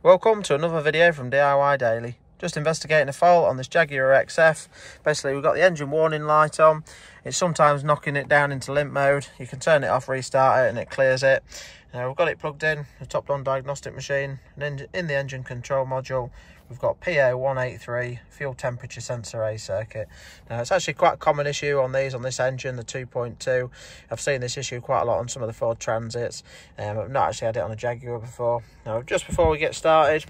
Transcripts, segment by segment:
Welcome to another video from DIY Daly. Just investigating a fault on this Jaguar XF. Basically we've got the engine warning light on. It's sometimes knocking it down into limp mode. You can turn it off, restart it and it clears it. Now we've got it plugged in, a Topdon diagnostic machine, and in the engine control module we've got P0183 fuel temperature sensor A circuit. Now it's actually quite a common issue on these, on this engine, the 2.2. I've seen this issue quite a lot on some of the Ford Transits. Um, I've not actually had it on a Jaguar before. Now just before we get started,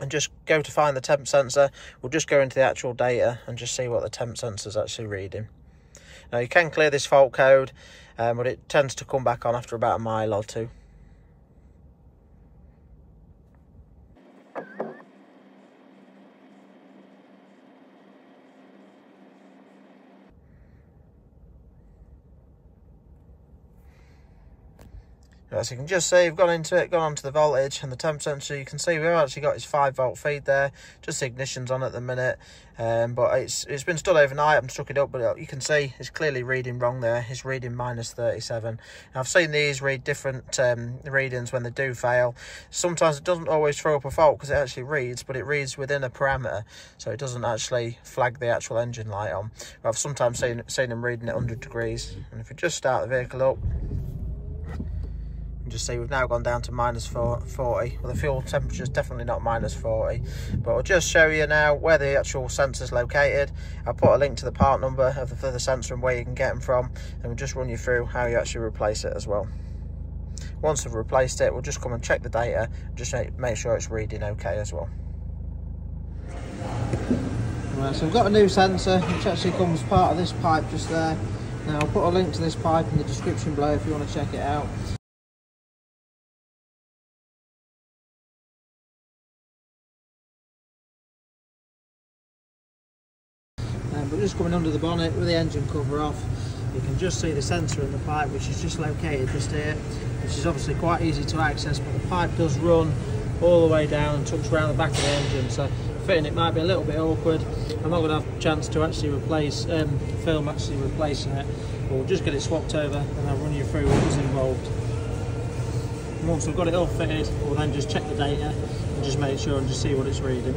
and just go to find the temp sensor, we'll just go into the actual data and just see what the temp sensor is actually reading. Now you can clear this fault code, um, but it tends to come back on after about a mile or two. As you can just see, we've gone into it, gone onto the voltage and the temp sensor. You can see we've actually got his 5 volt feed there. Just the ignition's on at the minute. Um, but it's it's been stood overnight. I've stuck it up, but you can see it's clearly reading wrong there. It's reading minus 37. Now, I've seen these read different um, readings when they do fail. Sometimes it doesn't always throw up a fault because it actually reads, but it reads within a parameter. So it doesn't actually flag the actual engine light on. But I've sometimes seen, seen them reading at 100 degrees. And if we just start the vehicle up, just see we've now gone down to minus 40 well the fuel temperature is definitely not minus 40 but I'll just show you now where the actual sensor is located. I'll put a link to the part number of the, for sensor and where you can get them from and we'll just run you through how you actually replace it as well. Once I've replaced it we'll just come and check the data just make sure it's reading okay as well. Right, so we've got a new sensor which actually comes part of this pipe just there. Now I'll put a link to this pipe in the description below if you want to check it out um, but just coming under the bonnet with the engine cover off you can just see the sensor in the pipe which is just located just here which is obviously quite easy to access but the pipe does run all the way down and tucks around the back of the engine so fitting it might be a little bit awkward. I'm not going to have a chance to actually replace um, film actually replacing it but we'll just get it swapped over and I'll run you through what was involved. Once we've got it all fitted we'll then just check the data and just make sure and just see what it's reading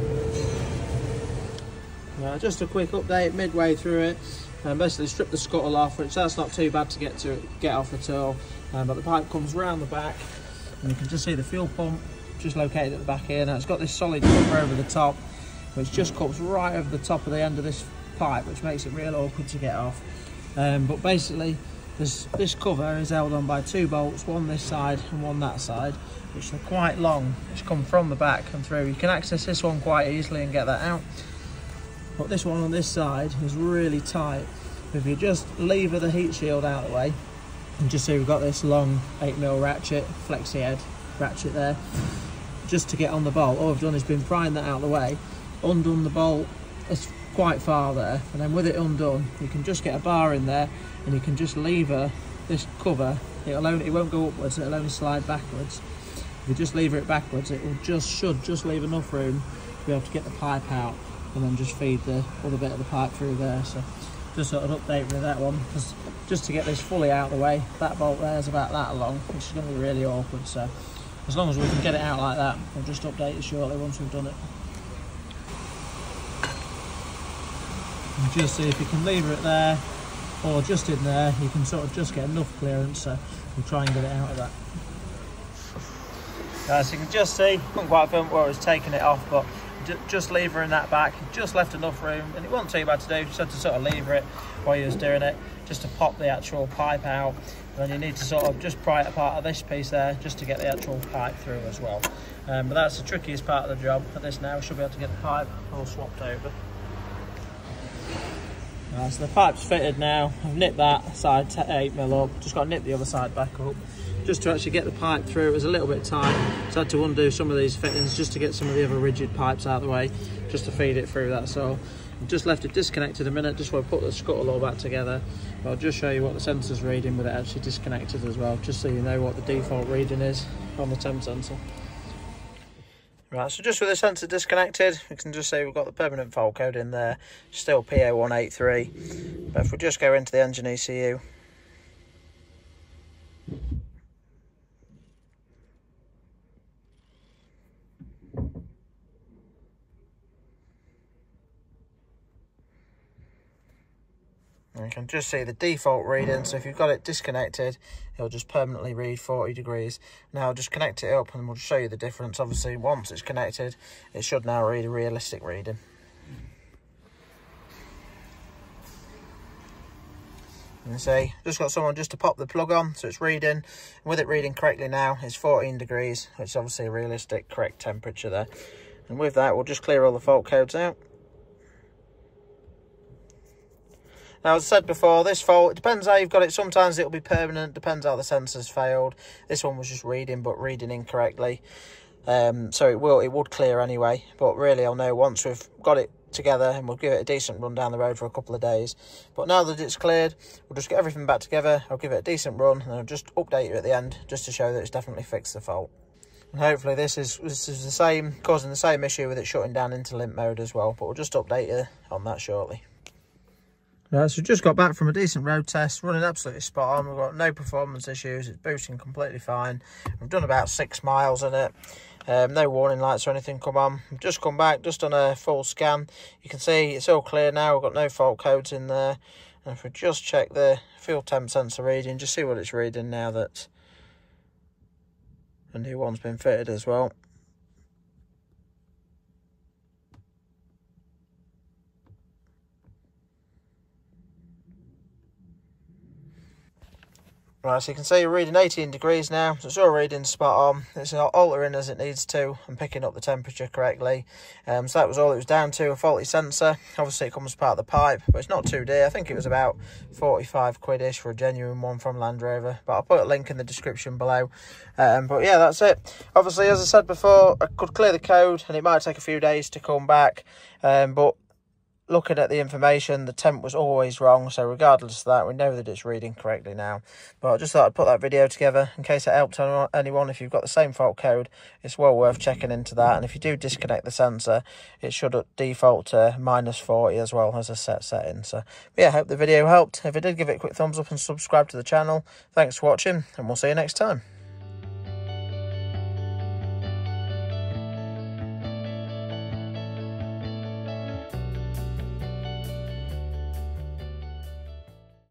uh, just a quick update midway through it. Um, basically strip the scuttle off, which that's not too bad to get to get off at all. Um, but the pipe comes round the back, and you can just see the fuel pump just located at the back here. Now it's got this solid cover over the top, which just cups right over the top of the end of this pipe, which makes it real awkward to get off. Um, but basically, this this cover is held on by two bolts, one this side and one that side, which are quite long, which come from the back and through. You can access this one quite easily and get that out but this one on this side is really tight. If you just lever the heat shield out of the way and just see we've got this long 8mm ratchet flexi head ratchet there just to get on the bolt. All I've done is been prying that out of the way undone the bolt it's quite far there and then with it undone you can just get a bar in there and you can just lever this cover. It'll only it won't go upwards it'll only slide backwards. If you just lever it backwards it will just should just leave enough room to be able to get the pipe out and then just feed the other bit of the pipe through there. So just sort of update with that one because just to get this fully out of the way that bolt there is about that long which is going to be really awkward. So as long as we can get it out like that we'll just update it shortly once we've done it. And just see if you can lever it there or just in there you can sort of just get enough clearance so we'll try and get it out of that. As you can just see couldn't quite film where I was taking it off but just levering that back. Just left enough room and it wasn't too bad to do just had to sort of lever it while you was doing it just to pop the actual pipe out. And then you need to sort of just pry it apart of this piece there just to get the actual pipe through as well. Um, but that's the trickiest part of the job at this now. We should be able to get the pipe all swapped over. Right, so the pipe's fitted now. I've nipped that side 8mm up. Just got to nip the other side back up just to actually get the pipe through it was a little bit tight so I had to undo some of these fittings just to get some of the other rigid pipes out of the way just to feed it through that so I've just left it disconnected a minute just want to put the scuttle all back together but I'll just show you what the sensor's reading with it actually disconnected as well just so you know what the default reading is on the temp sensor Right, so just with the sensor disconnected, we can just see we've got the permanent fault code in there, still P0183. But if we just go into the engine ECU, And you can just see the default reading. So if you've got it disconnected, it'll just permanently read 40 degrees. Now I'll just connect it up and we'll show you the difference. Obviously, once it's connected, it should now read a realistic reading. And see, just got someone just to pop the plug on, so it's reading. With it reading correctly now, it's 14 degrees, which is obviously a realistic, correct temperature there. And with that, we'll just clear all the fault codes out. Now, as I said before, this fault, it depends how you've got it. Sometimes it'll be permanent, depends how the sensor's failed. This one was just reading, but reading incorrectly. Um, so it will, it would clear anyway. But really, I'll know once we've got it together and we'll give it a decent run down the road for a couple of days. But now that it's cleared, we'll just get everything back together. I'll give it a decent run and I'll just update you at the end just to show that it's definitely fixed the fault. And hopefully this is this is the same, causing the same issue with it shutting down into limp mode as well. But we'll just update you on that shortly. Yeah, so just got back from a decent road test, running absolutely spot on. We've got no performance issues. It's boosting completely fine. We've done about six miles in it. Um, no warning lights or anything come on. I've just come back, just done a full scan. You can see it's all clear now. We've got no fault codes in there. And if we just check the fuel temp sensor reading, just see what it's reading now that a new one's been fitted as well. Right, so you can see you're reading 18 degrees now, so it's all reading spot on. It's not altering as it needs to and picking up the temperature correctly. Um, so that was all it was down to, a faulty sensor. Obviously it comes part of the pipe, but it's not too dear. I think it was about 45 quid-ish for a genuine one from Land Rover. But I'll put a link in the description below. Um, but yeah, that's it. Obviously, as I said before, I could clear the code and it might take a few days to come back. Um, but looking at the information, the temp was always wrong. So regardless of that, we know that it's reading correctly now. But I just thought I'd put that video together in case it helped anyone. If you've got the same fault code, it's well worth checking into that. And if you do disconnect the sensor, it should default to minus 40 as well as a set setting. So yeah, I hope the video helped. If it did, give it a quick thumbs up and subscribe to the channel. Thanks for watching, and we'll see you next time.